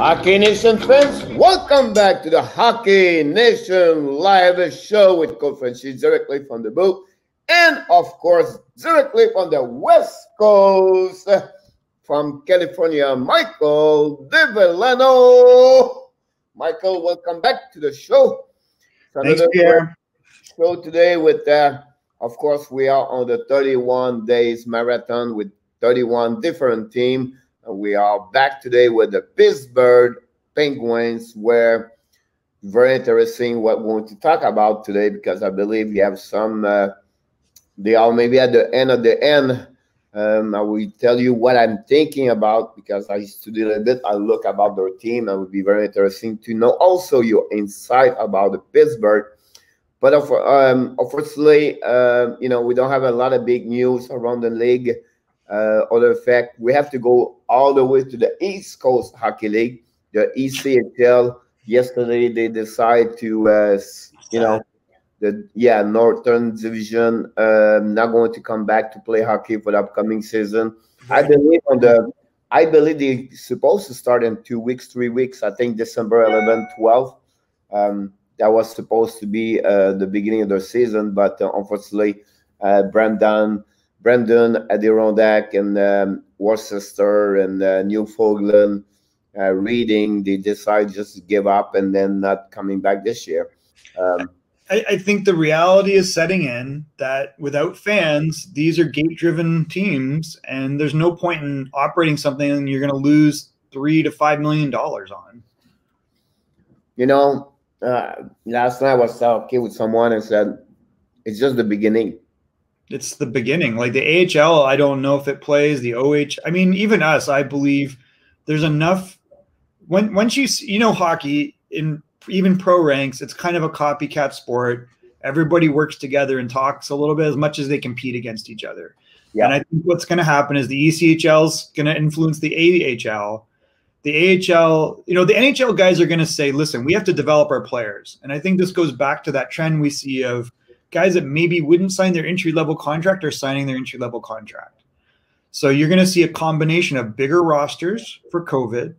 Hockey Nation fans, welcome back to the Hockey Nation live show with Coach Frenchy directly from the booth, and of course, directly from the West Coast, from California, Michael Devellano. Michael, welcome back to the show. Thanks, Pierre. Show today with, uh, of course, we are on the 31 days marathon with 31 different teams we are back today with the Pittsburgh Penguins, where very interesting what we want to talk about today because I believe you have some. Uh, they are maybe at the end of the end. Um, I will tell you what I'm thinking about because I studied a little bit. I look about their team. It would be very interesting to know also your insight about the Pittsburgh. But um, unfortunately, uh, you know, we don't have a lot of big news around the league. Uh, other fact, we have to go all the way to the East Coast Hockey League, the ECHL. Yesterday, they decided to, uh, you know, the yeah Northern Division uh, not going to come back to play hockey for the upcoming season. I believe on the I believe they're supposed to start in two weeks, three weeks. I think December 11, 12. Um, that was supposed to be uh, the beginning of the season, but uh, unfortunately, uh, Brampton Brampton, Adirondack, and um, Worcester and uh, Newfoundland uh, reading, they decide just to give up and then not coming back this year. Um, I, I, think the reality is setting in that without fans, these are gate driven teams, and there's no point in operating something and you're going to lose three to five million dollars on. You know, uh, last night I was talking with someone and said, it's just the beginning it's the beginning. Like the AHL, I don't know if it plays the OH. I mean, even us, I believe there's enough. When once you you know hockey in even pro ranks, it's kind of a copycat sport. Everybody works together and talks a little bit as much as they compete against each other. Yeah. And I think what's going to happen is the ECHL is going to influence the AHL. The AHL, you know, the NHL guys are going to say, listen, we have to develop our players. And I think this goes back to that trend we see of guys that maybe wouldn't sign their entry level contract are signing their entry level contract. So you're going to see a combination of bigger rosters for COVID,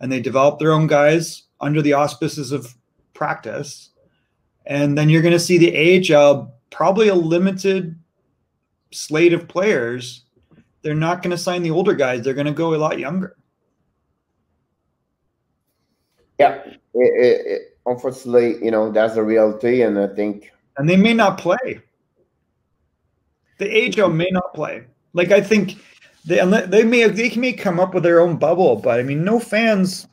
and they develop their own guys under the auspices of practice. And then you're going to see the AHL probably a limited slate of players. They're not going to sign the older guys. They're going to go a lot younger. Yeah, it, it, it, unfortunately, you know that's the reality, and I think and they may not play. The AHL may not play. Like I think they they may they may come up with their own bubble, but I mean, no fans.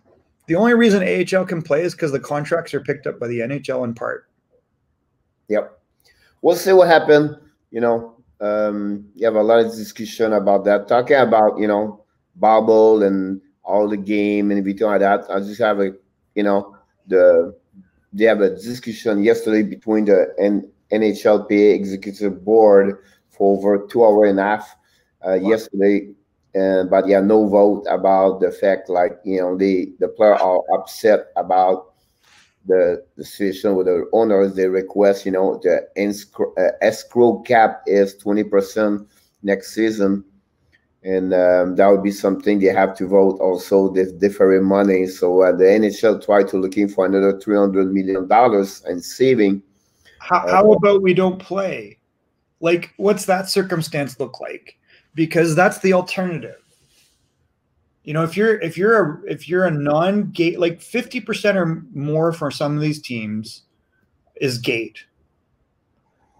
The only reason AHL can play is because the contracts are picked up by the NHL in part. Yep, we'll see what happens. You know, um, you have a lot of discussion about that, talking about you know bubble and all the game and everything like that. I just have a you know the they have a discussion yesterday between the N- NHLPA executive board for over two hour and a half uh, wow. yesterday. And but yeah, no vote about the fact like you know the the player are upset about the, the situation with the owners. They request you know the escrow, uh, escrow cap is twenty percent next season and um, that would be something they have to vote also this different money. So uh, the nhl try to looking for another 300 million dollars and saving. How, uh, how about we don't play? Like what's that circumstance look like? Because that's the alternative. You know if you're if you're a if you're a non-gate like 50% or more for some of these teams is gate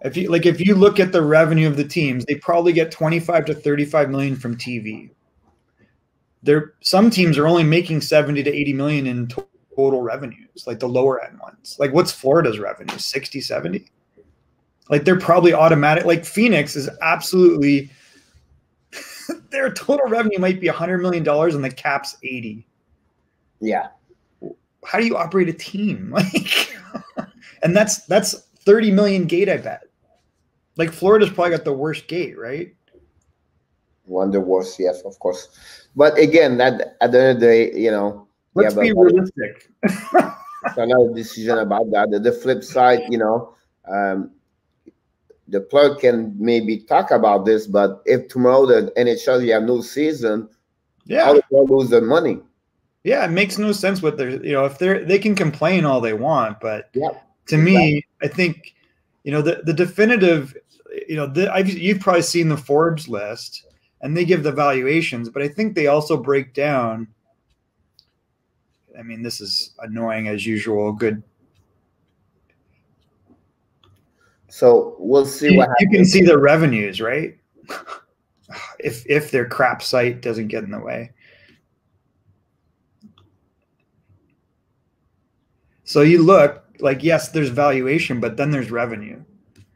if you like if you look at the revenue of the teams they probably get 25 to 35 million from tv there some teams are only making 70 to 80 million in total revenues like the lower end ones. Like what's florida's revenue? 60 70 like they're probably automatic like phoenix is absolutely their total revenue might be 100 million dollars and the cap's 80 yeah. How do you operate a team? Like and that's that's 30 million gate i bet like Florida's probably got the worst gate, right? One the worst, yes, of course. But again, that at the end of the day, you know, let's yeah, be realistic. another decision about that. The, flip side, you know, um, the plug can maybe talk about this, but if tomorrow the NHL you have no season, yeah, how do they lose their money? Yeah, it makes no sense what they're you know if they're they can complain all they want, but Yeah. to me, I think you know the the definitive you know the, I've, you've probably seen the Forbes list and they give the valuations, but I think they also break down. I mean, this is annoying as usual. Good So we'll see you, what you can see the revenues, right? If if their crap site doesn't get in the way. So you look like yes, there's valuation, but then there's revenue.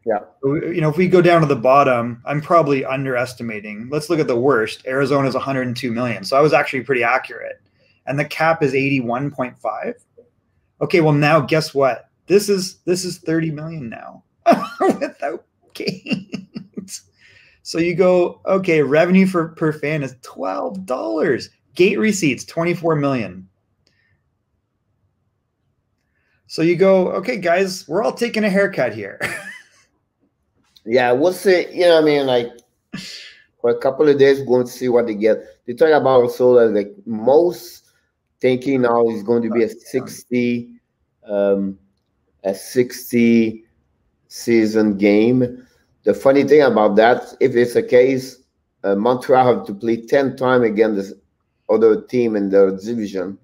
Yeah. You know, if we go down to the bottom, I'm probably underestimating. Let's look at the worst. Arizona's 102 million. So I was actually pretty accurate. And the cap is 81.5. Okay, well now guess what? This is this is 30 million now without gains. So you go, okay, revenue for per fan is $12. Gate receipts 24 million. So you go, okay, guys, we're all taking a haircut here. Yeah, we'll see. You know, what I mean, like for a couple of days, we're going to see what they get. They talk about also that like most thinking now is going to be a sixty, um, a sixty season game. The funny thing about that, if it's a case, uh, Montreal have to play ten times against this other team in their division.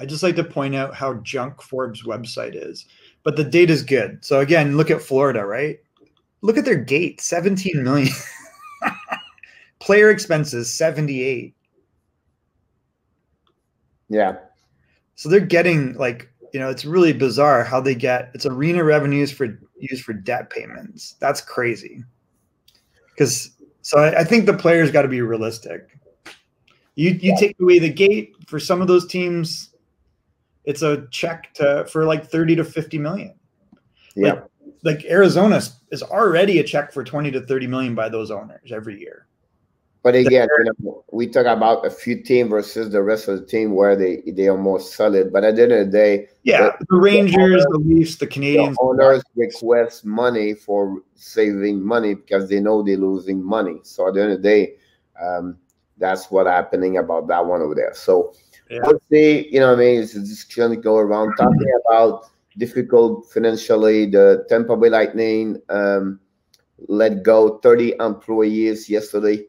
I just like to point out how junk Forbes website is, but the data is good. So again, look at Florida, right? Look at their gate, 17 million. Player expenses, 78. Yeah, So they're getting like, you know, it's really bizarre how they get it's arena revenues for used for debt payments. That's crazy. Because so I, I think the players got to be realistic. You you take away the gate for some of those teams, it's a check to for like 30 to 50 million. yeah. Like, like Arizona is- already a check for 20 to 30 million by those owners every year. But again, you know, we talk about a few teams versus the rest of the team where they they are more solid. But at the end of the day, Yeah, the Rangers, the Leafs, the Canadiens. the owners request money for saving money because they know they're losing money. So at the end of the day, um, that's what happening about that one over there. So Yeah. we'll see. You know, what I mean, it's just going to go around talking about difficult financially. The Tampa Bay Lightning um, let go 30 employees yesterday.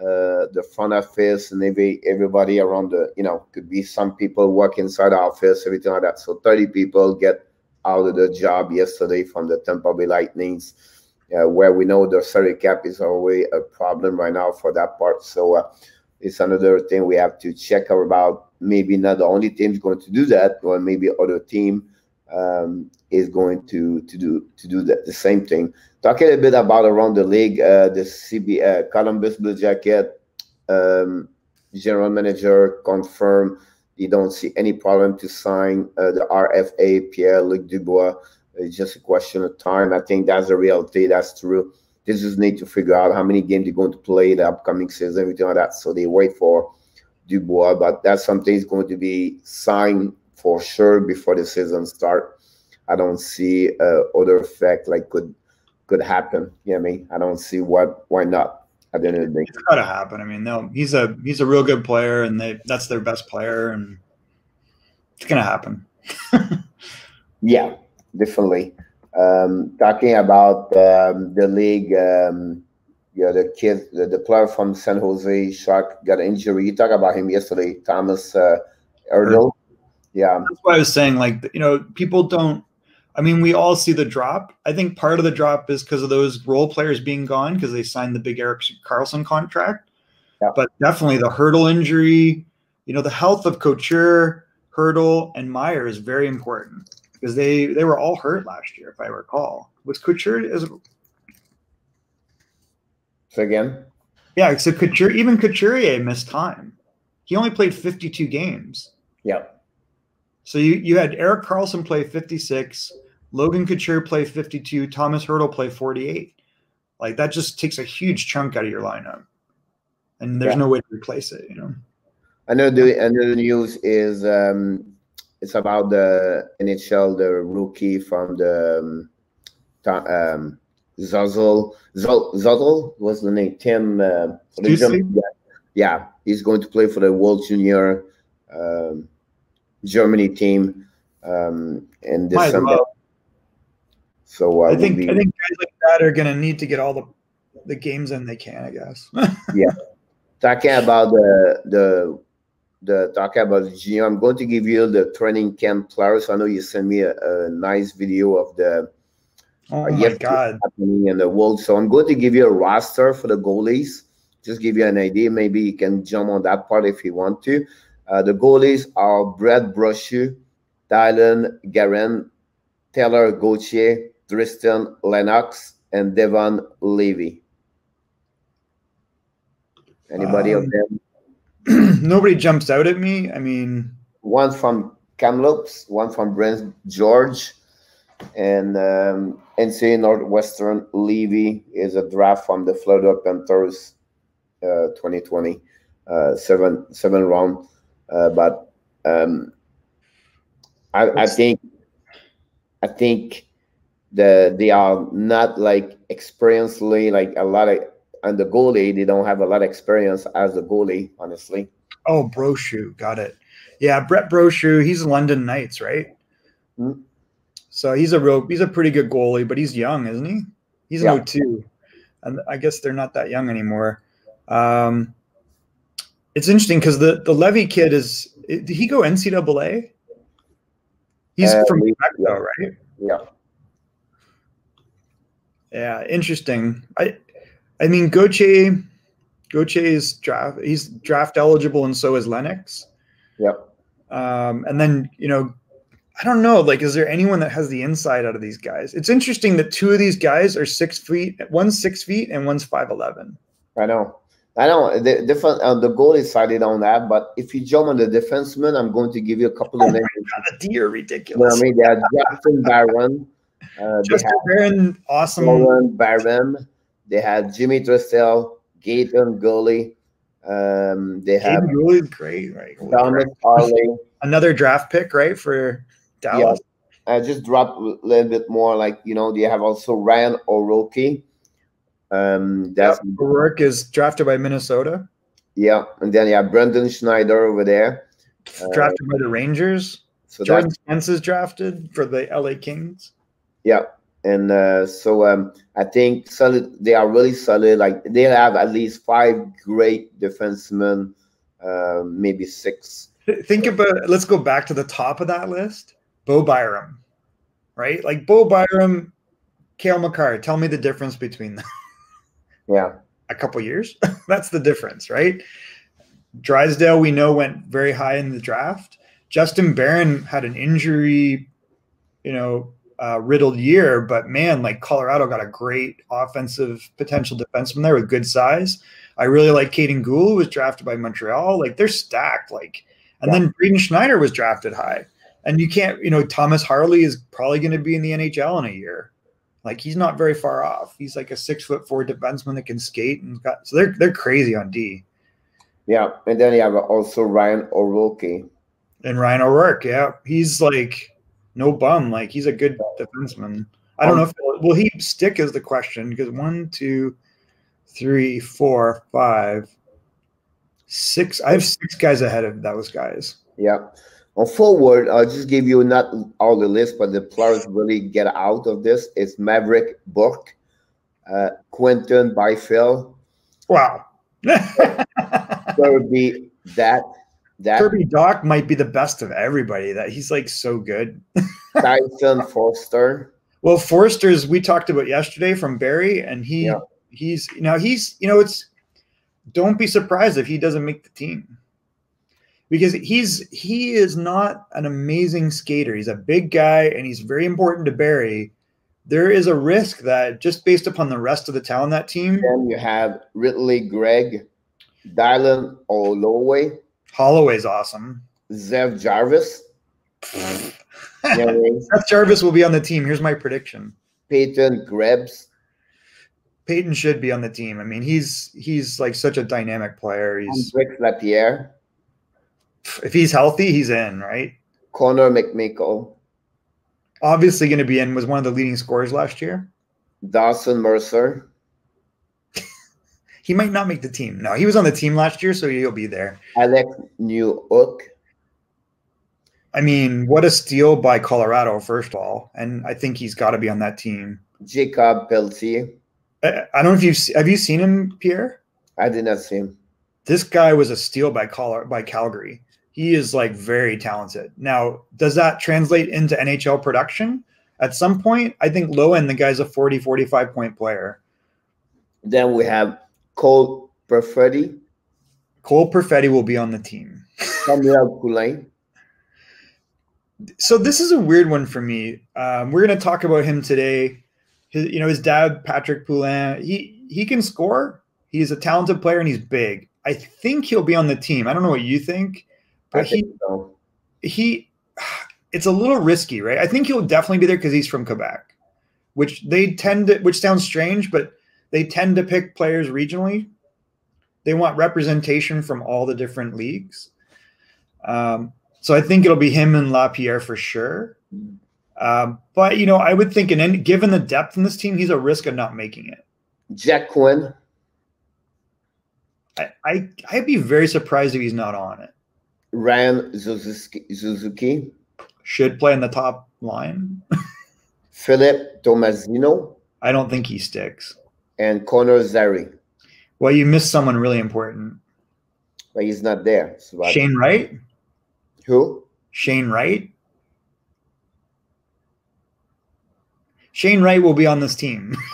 Uh, the front office and every everybody around the you know could be some people work inside the office everything like that so 30 people get out of the job yesterday from the Tampa Bay Lightnings uh, where we know the salary cap is always a problem right now for that part so uh, it's another thing we have to check about maybe not the only team is going to do that or maybe other team um, is going to to do to do that the same thing talking a little bit about around the league, uh, the CB uh, Columbus Blue Jacket um, general manager confirmed he don't see any problem to sign uh, the RFA Pierre Luc Dubois. It's just a question of time. I think that's the reality. That's true. They just need to figure out how many games they're going to play the upcoming season, everything like that. So they wait for Dubois, but that's something is going to be signed for sure before the season start. I don't see uh, other effect like could could happen. You know what I mean? I don't see what why not at the end of the day. It's got to happen. I mean, no, he's a he's a real good player, and they that's their best player, and it's gonna happen. Yeah, definitely. Um, talking about um, the league, um, yeah, the kid, the, the player from San Jose Shark got an injury. You talked about him yesterday, Thomas uh, Hertl. Yeah, That's why I was saying, like, you know, people don't. I mean, we all see the drop. I think part of the drop is because of those role players being gone because they signed the big Erik Karlsson contract. Yeah. But definitely the Hertl injury, you know, the health of Couture, Hertl, and Meier is very important because they they were all hurt last year, if I recall. Was Couture is so again, yeah, so Couture even Couturier missed time. He only played 52 games. yeah, So you you had Erik Karlsson play 56, Logan Couture play 52, Thomas Hertl play 48. Like that just takes a huge chunk out of your lineup. And there's Yeah. no way to replace it, you know. I know another another news is um, it's about the NHL, the rookie from the um, um, Zazzle. Zol- Zazzle was the name. Tim. Uh, for the Stützle? German- yeah, yeah, he's going to play for the World Junior um, Germany team um, in December. So uh, I think be, I think guys like that are going to need to get all the the games in they can. I guess. yeah, talking about the the the talking about the GM, I'm going to give you the training camp players. I know you sent me a, a nice video of the oh my god happening in the world. So I'm going to give you a roster for the goalies. Just give you an idea. Maybe you can jump on that part if you want to. Uh, the goalies are Brett Brochu, Dylan Garand, Taylor Gauthier, Tristan Lennox, and Devon Levy. Anybody um, of them? nobody jumps out at me. I mean, one from Kamloops, one from Prince George, and um, NCAA Northwestern Levy is a draft from the Florida Panthers, uh, 2020, uh, seven seven round. Uh, but um, I, I think I think the they are not like experiencedly like a lot of and the goalie they don't have a lot of experience as a goalie honestly oh Brochu got it yeah brett Brochu he's london knights right mm-hmm. So he's a real he's a pretty good goalie but he's young isn't he he's yeah. 02 and i guess they're not that young anymore um it's interesting because the the levy kid is did he go ncaa he's uh, from Mexico, right yeah yeah, interesting. I I mean Goche, Goche is draft he's draft eligible and so is Lennox. Yep. Um, and then, you know, I don't know, like, is there anyone that has the inside out of these guys? It's interesting that two of these guys are six feet, one's six feet and one's five eleven. I know. I know the different uh, the goal is sided on that, but if you jump on the defenseman, I'm going to give you a couple of oh names. God, the deer ridiculous. You know I mean, they are Justin Barron, uh, Justin Barron, awesome. Roland Barron. They have Jimmy Tristel, Kaiden Guhle. Um, they have Guhle's great, right? Thomas Harley. Another draft pick, right, for Dallas. Yeah. I just dropped a little bit more. Like you know, they have also Ryan O'Rourke. Um, that's. O'Rourke is drafted by Minnesota. Yeah, and then you have Brendan Schneider over there, drafted uh, by the Rangers. So Jordan Spence is drafted for the LA Kings. Yeah, and uh, so um, I think solid. They are really solid. Like they have at least five great defensemen, uh, maybe six. Think about. Let's go back to the top of that list. Bo Byram, right? Like Bo Byram, Cale Makar. Tell me the difference between them. Yeah, a couple years. That's the difference, right? Drysdale, we know went very high in the draft. Justin Barron had an injury, you know, uh, riddled year, but man, like Colorado got a great offensive potential defenseman there with good size. I really like Kaiden Guhle, who was drafted by Montreal. Like they're stacked. Like, and yeah. then Braden Schneider was drafted high. And you can't, you know, Thomas Harley is probably going to be in the NHL in a year. Like he's not very far off. He's like a six foot four defenseman that can skate and got so they're they're crazy on D. Yeah, and then you have also Ryan O'Rourke. And Ryan O'Rourke, yeah, he's like no bum. Like he's a good defenseman. I don't know if will he stick is the question because one, two, three, four, five, six. I have six guys ahead of those guys. Yeah. On forward, I'll just give you not all the list, but the players really get out of this. It's Mavrik Bourque, uh, Quinton Byfield. Wow. be that that Kirby Dach might be the best of everybody. That he's like so good. Tyson Foerster. Well, Foerster's we talked about yesterday from Barrie, and he yeah. he's now he's you know it's don't be surprised if he doesn't make the team because he's he is not an amazing skater. He's a big guy and he's very important to Barrie. There is a risk that just based upon the rest of the talent that team. Then you have Ridly Greig, Dylan Holloway, Holloway's awesome. Seth Jarvis. Seth Jarvis will be on the team. Here's my prediction. Peyton Krebs. Peyton should be on the team. I mean, he's he's like such a dynamic player. Hendrix Lapierre. If he's healthy, he's in, right? Connor McMichael. Obviously going to be in, was one of the leading scorers last year. Dawson Mercer. he might not make the team. No, he was on the team last year, so he'll be there. Alex Newhook. I mean, what a steal by Colorado, first of all. And I think he's got to be on that team. Jakob Pelletier. I, I don't know if you've have you seen him, Pierre? I did not see him. This guy was a steal by Color by Calgary. He is like very talented. Now, does that translate into NHL production? At some point, I think low end the guy's a 40, 45 point player. Then we have Cole Perfetti. Cole Perfetti will be on the team. Samuel Poulin. So this is a weird one for me. Um, we're going to talk about him today. His, you know, his dad, Patrick Poulin, he he can score. He's a talented player and he's big. I think he'll be on the team. I don't know what you think, but think he so. he it's a little risky, right? I think he'll definitely be there because he's from Quebec, which they tend to, which sounds strange, but they tend to pick players regionally. They want representation from all the different leagues. Um, so I think it'll be him and Lapierre for sure. Um, but you know, I would think, in any, given the depth in this team, he's a risk of not making it. Jack Quinn. I, I I'd be very surprised if he's not on it. Ryan Suzuki. Should play in the top line. Philip Tomasino. I don't think he sticks. And Connor Zary. Well, you missed someone really important. But he's not there. So Shane Wright. Who? Shane Wright. Shane Wright will be on this team.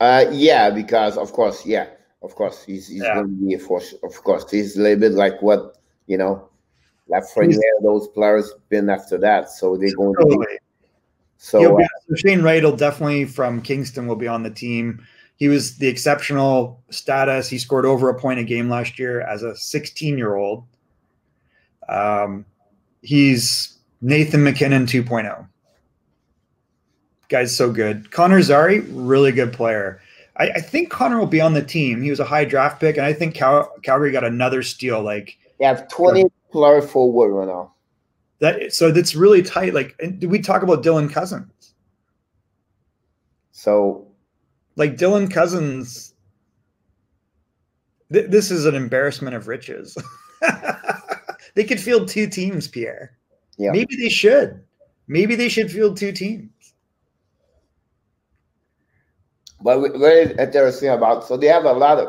Uh, yeah, because of course, yeah, of course, he's, he's Yeah. going to be a force. Of course, he's a little bit like what you know, Lafreniere. Those players been after that, so they're going to be. Totally. So He'll be- uh, Shane Wright will definitely from Kingston will be on the team. He was the exceptional status. He scored over a point a game last year as a 16 year old. Um, he's Nathan MacKinnon 2.0. Guy's so good. Connor Zary, really good player. I, I think Connor will be on the team. He was a high draft pick, and I think Cal- Calgary got another steal. Like they have twenty player forward right now. that, so that's really tight. Like, and did we talk about Dylan Cozens? So like Dylan Cozens. Th- this is an embarrassment of riches. they could field two teams, Pierre. Yeah. Maybe they should. Maybe they should field two teams. But very interesting about so they have a lot of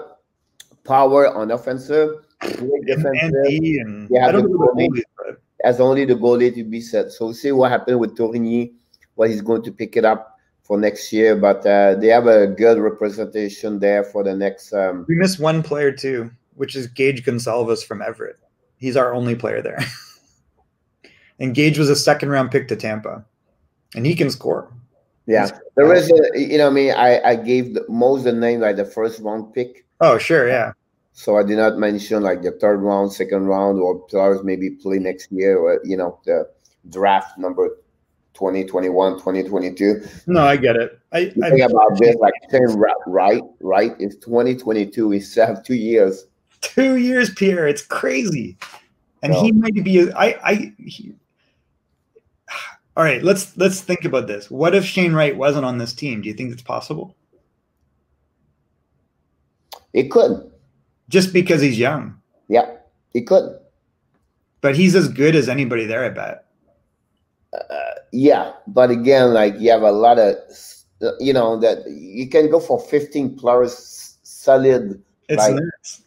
power on offensive, defensive. Andy and Yeah, I don't the know the goalie. as only the goalie to be set. So see what happened with Tourigny, what he's going to pick it up for next year. But uh, they have a good representation there for the next. Um, we miss one player too, which is Gage Goncalves from Everett. He's our only player there. and Gage was a second round pick to Tampa. And he can score. Yeah, there is a you know I mean I I gave the, most the name like the first round pick. Oh, sure, yeah. So I did not mention like the third round, second round, or players maybe play next year, or you know the draft number 2021, 2022. No, I get it. I, You I think about this, like saying right, right, right? It's 2022. We still have two years. two years, Pierre. It's crazy, and No. he might be. I. I. He, all right, let's let's think about this. What if Shane Wright wasn't on this team? Do you think it's possible? It could, Just because he's young, yeah, it could, but he's as good as anybody there. I bet. Uh, yeah. But again, like you have a lot of, you know, that you can go for 15 players solid. It's Right. nuts.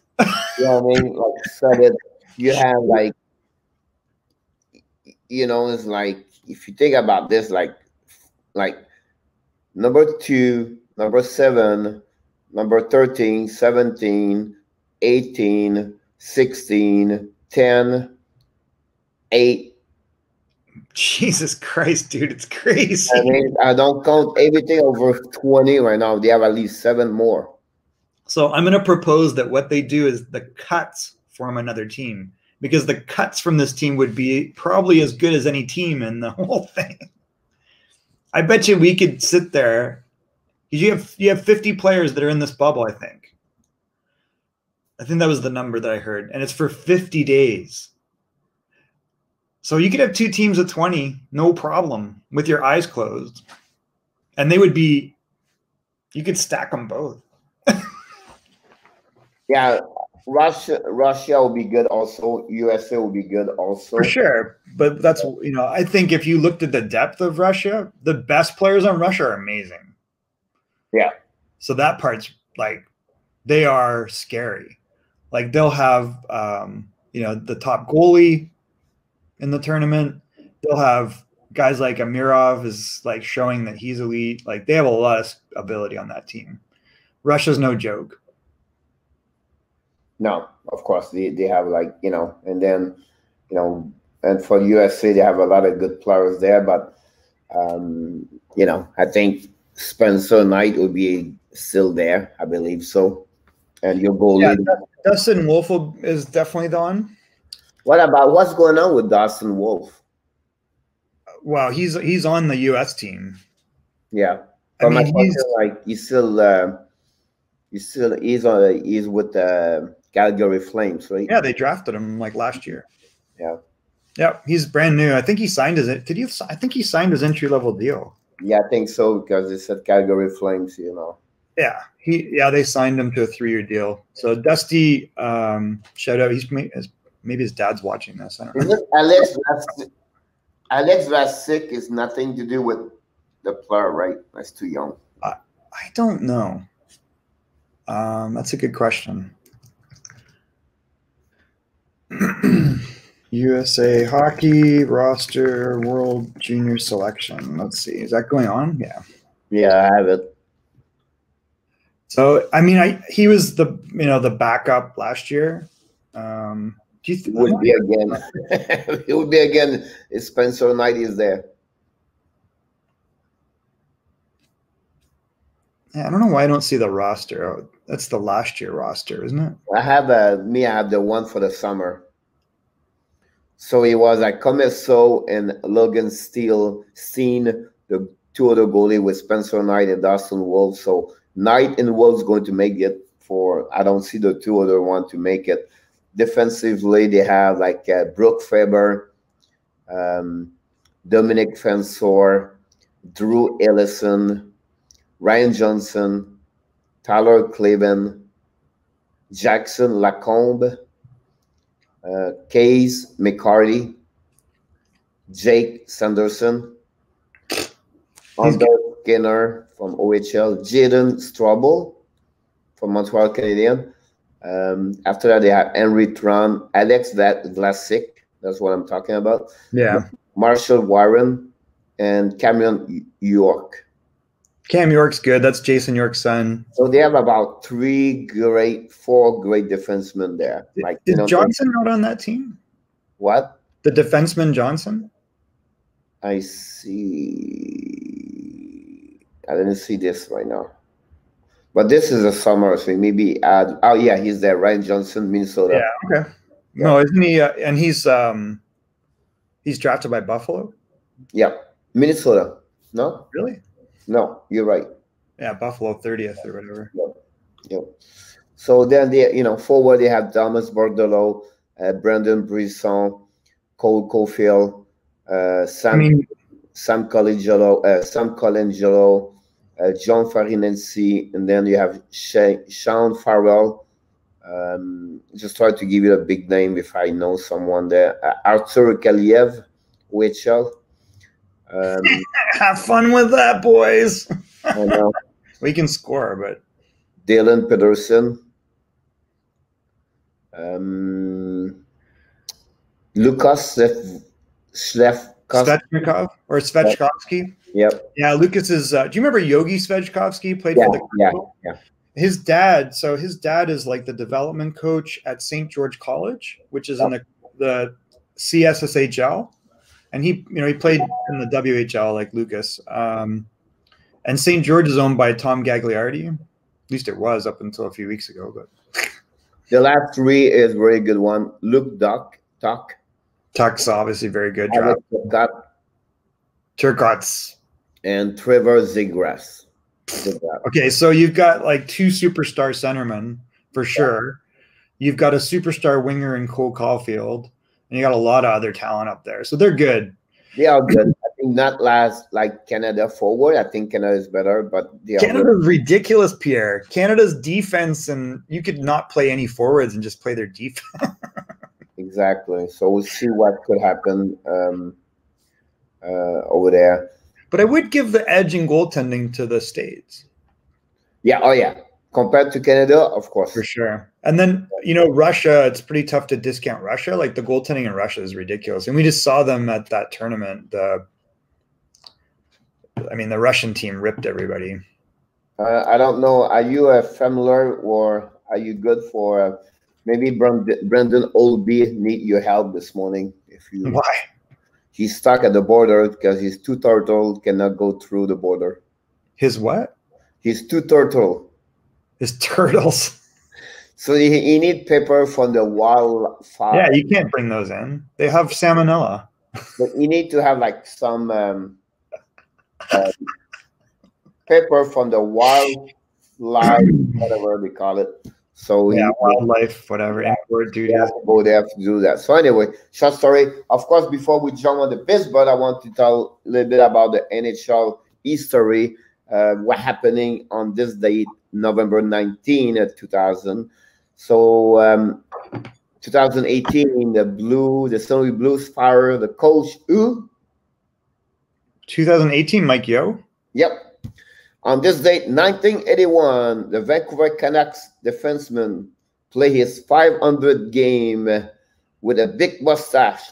You know what I mean? Like solid. You have like, you know, it's like if you think about this, like, like number two, number seven, number 13, 17, 18, 16, 10, 8. Jesus Christ, dude, it's crazy. I mean, I don't count everything over 20 right now. They have at least seven more. So I'm going to propose that what they do is the cuts form another team because the cuts from this team would be probably as good as any team in the whole thing. I bet you we could sit there. 'cause You have you have 50 players that are in this bubble. I think. I think that was the number that I heard, and it's for 50 days. So you could have two teams of 20, no problem, with your eyes closed, and they would be. You could stack them both. Yeah. Russia, Russia will be good also. USA will be good also. For sure. But that's, you know, I think if you looked at the depth of Russia, the best players on Russia are amazing. Yeah. So that part's like, they are scary. Like they'll have, um, you know, the top goalie in the tournament. They'll have guys like Amirov is like showing that he's elite. Like they have a lot of ability on that team. Russia's no joke. No, of course they, they have like you know, and then you know, and for USA they have a lot of good players there, but um, you know, I think Spencer Knight will be still there, I believe so. And your goalie, yeah, Dustin Wolf is definitely done. What about what's going on with Dustin Wolf? Well, he's he's on the U.S. team. Yeah, but I mean, he's, like he's still uh, he's still he's on he's with the uh, Calgary Flames, right? Yeah, they drafted him like last year. Yeah. Yeah, he's brand new. I think he signed his. Did he? I think he signed his entry level deal. Yeah, I think so because it said Calgary Flames. You know. Yeah, he. Yeah, they signed him to a three year deal. So Dusty, um, shout out. He's maybe his dad's watching this. I don't know. Alex Alex Vlasic is nothing to do with the player, right? That's too young. I, I don't know. Um, that's a good question. USA Hockey roster World Junior Selection. Let's see. Is that going on? Yeah. Yeah, I have it. So I mean, I he was the you know the backup last year. Um, do you think would be again? it would be again. If Spencer Knight is there. I don't know why I don't see the roster. That's the last year roster, isn't it? I have a me. I have the one for the summer. So it was like Commesso and Logan Steele seen the two other goalie with Spencer Knight and Dustin Wolf. So Knight and Wolf's going to make it for I don't see the two other one to make it. Defensively, they have like uh, Brock Faber, um, Domenick Fensore, Drew Helleson, Ryan Johnson, Tyler Kleven, Jackson Lacombe, uh, Case McCarthy, Jake Sanderson, Anders Skinner from OHL, Jayden Struble from Montreal Canadien. Um, after that, they have Henry Thrun, Alex Vlasic. That's what I'm talking about. Yeah. Marshall Warren and Cameron York. Cam York's good. That's Jason York's son. So they have about three great, four great defensemen there. Like is you know, Johnson not on that team? What? The defenseman Johnson. I see. I didn't see this right now. But this is a summer, so maybe add. Oh yeah, he's there. Ryan Johnson, Minnesota. Yeah. Okay. Yeah. No, isn't he? Uh, and he's um, he's drafted by Buffalo. Yeah, Minnesota. No. Really? No, you're right. Yeah, Buffalo 30th or whatever. Yep. yep. So then they, you know, forward they have Thomas Bordeleau, uh, Brendan Brisson, Cole Caufield, uh, Sam I mean, Sam Colangelo, uh, Sam Colangelo, uh, John Farinacci, and then you have Sean Farrell. Um, just try to give you a big name if I know someone there. Uh, Arthur Kaliyev, WHL. Um, Have fun with that, boys. We can score, but Dylan Pedersen, um, Lucas Svechnikov or Svejkovsky. Yep. Yeah, Lucas is. Uh, do you remember Yogi Svejkovsky played yeah, for the? Yeah, yeah. His dad. So his dad is like the development coach at St. George College, which is yep. in the the CSSHL and he you know he played in the WHL like Lucas. Um, and St. George is owned by Tom Gagliardi. At least it was up until a few weeks ago. But the last three is very good one. Luke Duck, Tuch. Tuch's obviously very good. Draft. Turcotte. And Trevor Zegras. Okay, so you've got like two superstar centermen for sure. Yeah. You've got a superstar winger in Cole Caufield and you got a lot of other talent up there. So they're good. They are good. I think not last like Canada forward. I think Canada is better, but Canada's ridiculous, Pierre. Canada's defense, and you could not play any forwards and just play their defense. exactly. So we'll see what could happen um, uh, over there. but I would give the edge in goaltending to the states Yeah. Oh yeah. Compared to Canada, of course. for sure. And then you know Russia, it's pretty tough to discount Russia. Like the goaltending in Russia is ridiculous, and we just saw them at that tournament. The, I mean, the Russian team ripped everybody. Uh, I don't know. Are you a familiar or are you good for uh, maybe Brandon, Brendan Olby need your help this morning? If you Why? he's stuck at the border because his two turtle cannot go through the border. His what? He's two turtle. His turtles. So you, he need paper from the wildfire. Yeah, you can't bring those in. They have salmonella. but you need to have like some um, uh, paper from the wildlife, whatever they call it. So Yeah, wildlife, whatever. He duty. has to go there to do that. So anyway, short story. Of course, before we jump on the baseball, I want to tell a little bit about the NHL history. Uh, what happening on this date, November 19, uh, 2000. So um, 2018, the Blue, the. Louis Blues fire the coach who 2018, Mike Yeo. Yep. On this date, 1981, the Vancouver Canucks defenseman play his 500 game with a big mustache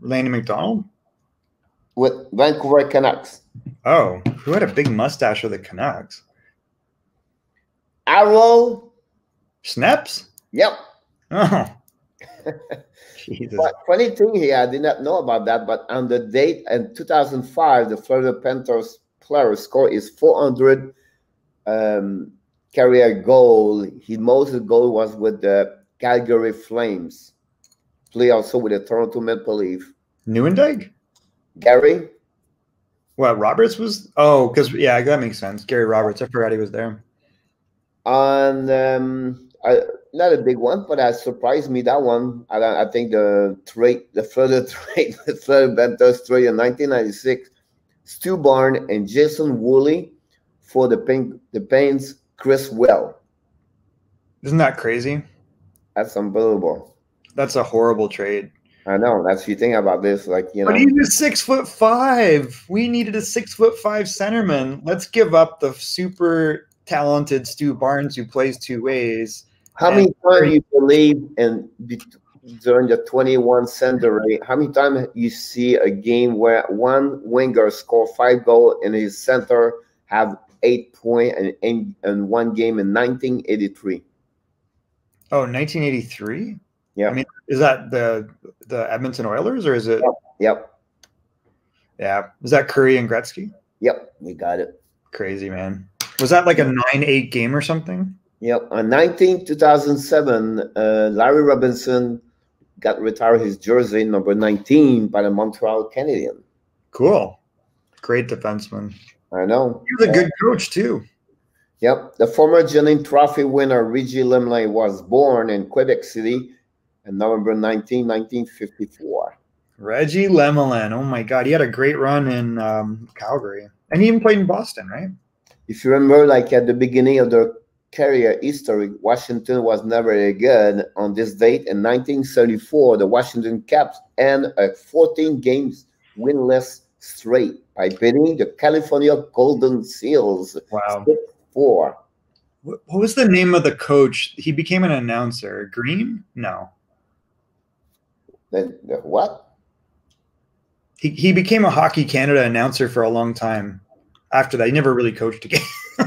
Lanny McDonald. with Vancouver Canucks. Oh, who had a big mustache with the Canucks? Harold. Snepsts? Yep. Oh. Jesus. But funny thing here, I did not know about that, but on the date in 2005, the Florida Panthers player score is 400 um, career goal. His most goal was with the Calgary Flames. Play also with the Toronto Maple Leaf. Nieuwendyk? Gary, What, Roberts was? Oh, because, yeah, that makes sense. Gary Roberts. I forgot he was there. And um, I, not a big one, but that surprised me that one. I, I think the trade, the further trade, the Florida Panthers trade in 1996, Stu Barn and Jason Woolley for the Pink, the Pains Chris Well. Isn't that crazy? That's unbelievable. That's a horrible trade. I know. That's you think about this, like you know. But he's a six foot five. We needed a six foot five centerman. Let's give up the super talented Stu Barnes who plays two ways. How many times do you believe in during the 21 century? How many times you see a game where one winger score five goals and his center have eight point and in, in one game in 1983? Oh, 1983? Yeah. I mean, is that the the Edmonton Oilers or is it? Yep, Yeah. Is that Kurri and Gretzky? yep, you got it. Crazy, man. Was that like a 9 8 game or something? Yep. On 19 2007, uh, Larry Robinson got retired his jersey number 19 by the Montreal Canadiens. Cool. Great defenseman. I know. He was a good coach, too. Yep. The former Jennings Trophy winner Reggie Lemley was born in Quebec City on November 19, 1954. Reggie Lemelin. Oh my God. He had a great run in um, Calgary. And he even played in Boston, right? If you remember, like at the beginning of their career history, Washington was never good. On this date in 1974, the Washington Caps end a 14 games winless straight by beating the California Golden Seals Wow. 4. What what was the name of the coach? He became an announcer. Green? No. The, the what? He, he became a Hockey Canada announcer for a long time. After that, he never really coached again.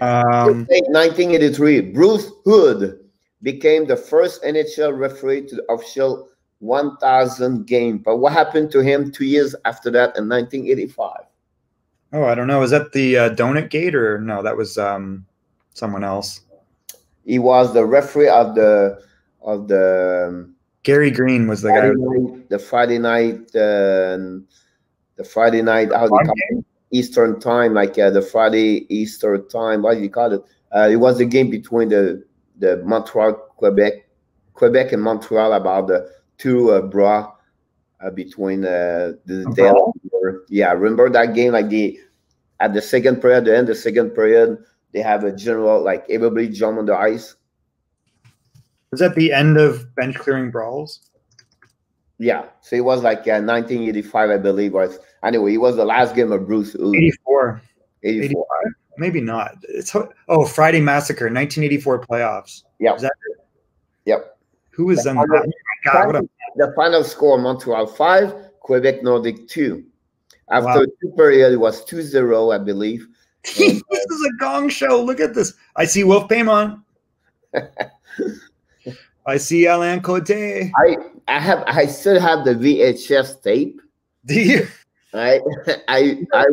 um, 1983, Bruce Hood became the first NHL referee to the official 1,000 game. But what happened to him two years after that in 1985? oh, I don't know. Is that the uh, Donut Gate or no? That was um, someone else. He was the referee of the of the um, Gary Green was the guy. Friday night, the Friday night, uh, the Friday night, how do you call it? Eastern time, like uh, the Friday Eastern time. What do you call it? Uh, it was the game between the the Montreal, Quebec, Quebec and Montreal about the two uh, bra uh, between uh, the Dale. Yeah, remember that game? Like the at the second period, the end of the second period, they have a general like everybody jump on the ice. Was that the end of bench clearing brawls? Yeah, so it was like uh, 1985, I believe. Was anyway, it was the last game of Bruce. 84. 84. 85? Maybe not. It's oh Friday Massacre, 1984 playoffs. That, yep. Who was the in final, that? God, a- the final score: Montreal five, Quebec Nordiques two. After Wow. two period, it was 2-0, I believe. this is a gong show. Look at this. I see Wilf Paiement. I see Alain Cote. I I have I still have the VHS tape. Do you? I I I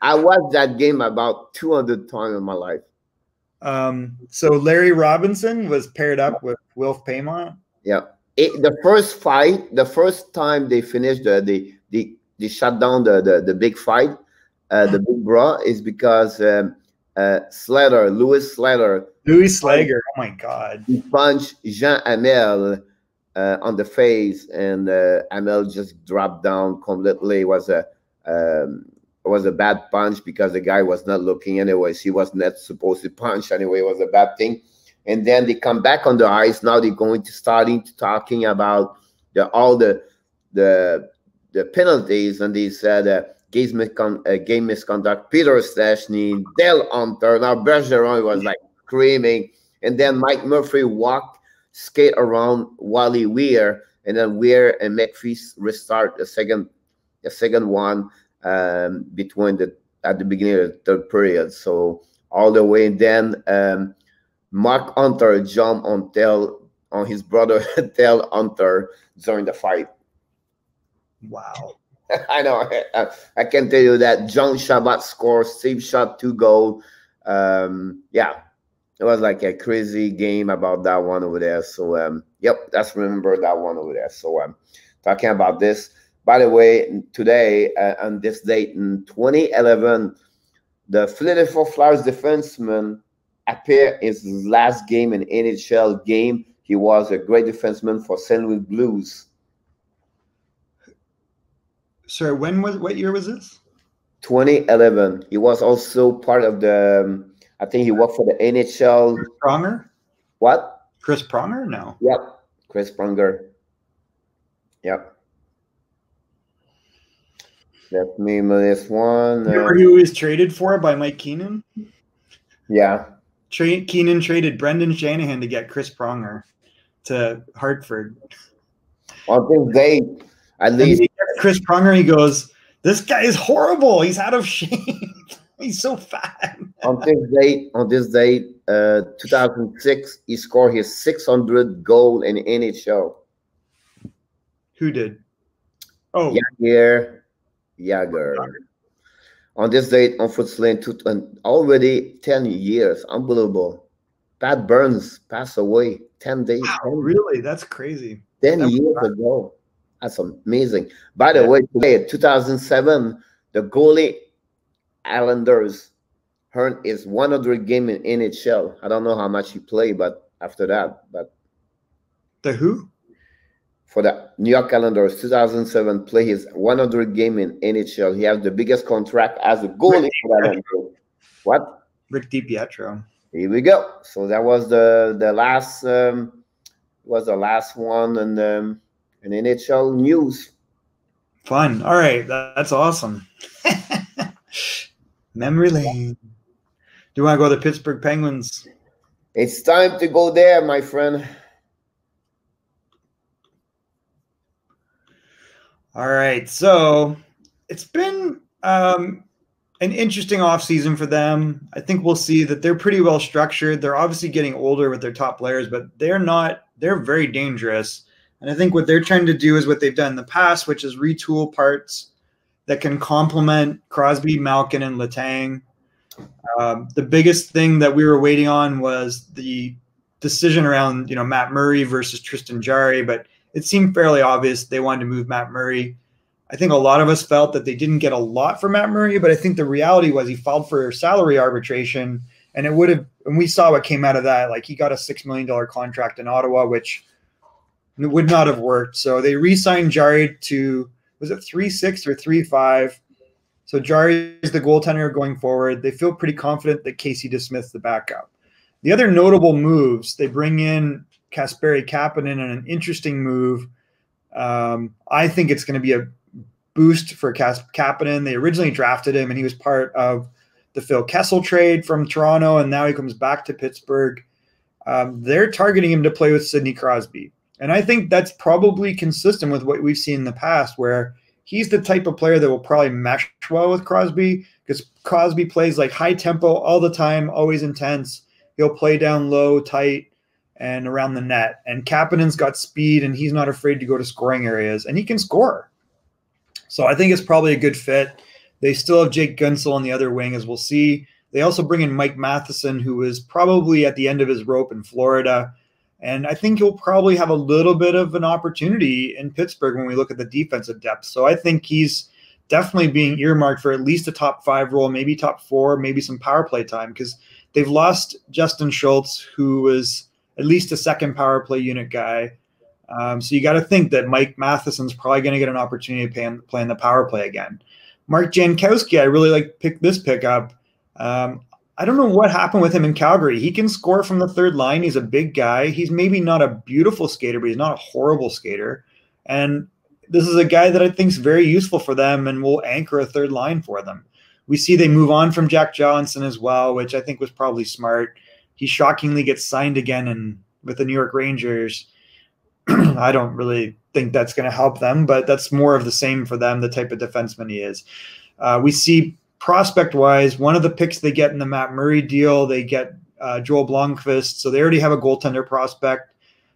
I watched that game about 200 times in my life. Um, so Larry Robinson was paired up with Wilf Paiement. Yeah. It, the first fight, the first time they finished the the the, they shut down the, the the big fight, uh, the big bra is because um, uh, Slater, Louis Slater, Louis Sleigher. Oh my God. he punched Jean Hamel uh, on the face, and uh, Hamel just dropped down completely. It was a um, it was a bad punch because the guy was not looking anyways. He was not supposed to punch anyway. It was a bad thing. And then they come back on the ice. Now they're going to starting to talking about the all the the the penalties, and they said game, miscon- uh, game misconduct. Peter Stastny, Dale Hunter. Now Bergeron was like screaming, and then Mike Murphy walked, skate around Wally Weir, and then Weir and McPhee restart the second the second one um, between the at the beginning of the third period. So all the way, and then um, Mark Hunter jumped on Dale on his brother Dale Hunter during the fight. Wow. I know. I, I can tell you that John Chabot scored, Steve Shutt two goal. Um, yeah, it was like a crazy game about that one over there. So, um, yep, that's remember that one over there. So, um, talking about this. By the way, today uh, on this date in 2011, the Philadelphia Flyers defenseman appeared his last game in NHL game. He was a great defenseman for St. Louis Blues. Sorry, when was what year was this? 2011. He was also part of the. Um, I think he worked for the NHL. Chris Pronger? What? Chris Pronger? No. Yep. Chris Pronger. Yep. Let me this one. Remember Uh, who was traded for by Mike Keenan? yeah. Tra- Keenan traded Brendan Shanahan to get Chris Pronger to Hartford. I think they at least Chris Pronger, he goes, "This guy is horrible. He's out of shape. He's so fat." on this date, on this date, uh, 2006, he scored his 600 goal in NHL. Who did? Oh, Jagr, Jagr. On this date, unfortunately, two, and already 10 years. Unbelievable. Pat Burns passed away 10 days, wow, 10, really? That's crazy. 10 That years ago. That's amazing. By the Yeah. way, today, 2007, the goalie Islanders earned his 100 game in NHL. I don't know how much he played, but after that, but The who? for the New York Islanders, 2007, play his 100 game in NHL. He has the biggest contract as a goalie What? Rick DiPietro. Here we go. So that was the the last um, was the last one and um, in NHL news. Fun. All right, that, that's awesome. Memory lane. Do you want to go to the Pittsburgh Penguins? It's time to go there, my friend. All right. So it's been um, an interesting offseason for them. I think we'll see that they're pretty well structured. They're obviously getting older with their top players, but they're not, they're very dangerous. And I think what they're trying to do is what they've done in the past, which is retool parts that can complement Crosby, Malkin, and Letang. Um, the biggest thing that we were waiting on was the decision around, you know, Matt Murray versus Tristan Jarry, but it seemed fairly obvious they wanted to move Matt Murray. I think a lot of us felt that they didn't get a lot for Matt Murray, but I think the reality was he filed for salary arbitration, and it would have. And we saw what came out of that. Like he got a six million dollar contract in Ottawa, which it would not have worked. So they re-signed Jarry to was it three six or three five. So Jarry is the goaltender going forward. They feel pretty confident that Casey DeSmith's the backup. The other notable moves they bring in Kasperi Kapanen in an interesting move. Um, I think it's going to be a boost for Kas- Kapanen. They originally drafted him, and he was part of the Phil Kessel trade from Toronto, and now he comes back to Pittsburgh. Um, they're targeting him to play with Sidney Crosby. And I think that's probably consistent with what we've seen in the past, where he's the type of player that will probably mesh well with Crosby because Crosby plays like high tempo all the time, always intense. He'll play down low, tight, and around the net. And Kapanen's got speed and he's not afraid to go to scoring areas and he can score. So I think it's probably a good fit. They still have Jake Guentzel on the other wing, as we'll see. They also bring in Mike Matheson, who is probably at the end of his rope in Florida. And I think he'll probably have a little bit of an opportunity in Pittsburgh when we look at the defensive depth. So I think he's definitely being earmarked for at least a top five role, maybe top four, maybe some power play time because they've lost Justin Schultz, who was at least a second power play unit guy. Um, so you got to think that Mike Matheson's probably going to get an opportunity to play, play in the power play again. Mark Jankowski, I really like pick this pickup. Um, I don't know what happened with him in Calgary. He can score from the third line. He's a big guy. He's maybe not a beautiful skater, but he's not a horrible skater. And this is a guy that I think is very useful for them and will anchor a third line for them. We see they move on from Jack Johnson as well, which I think was probably smart. He shockingly gets signed again and with the New York Rangers. I don't really think that's going to help them, but that's more of the same for them, the type of defenseman he is. Uh, we see prospect wise, one of the picks they get in the Matt Murray deal, they get uh, Joel Blomqvist. So they already have a goaltender prospect.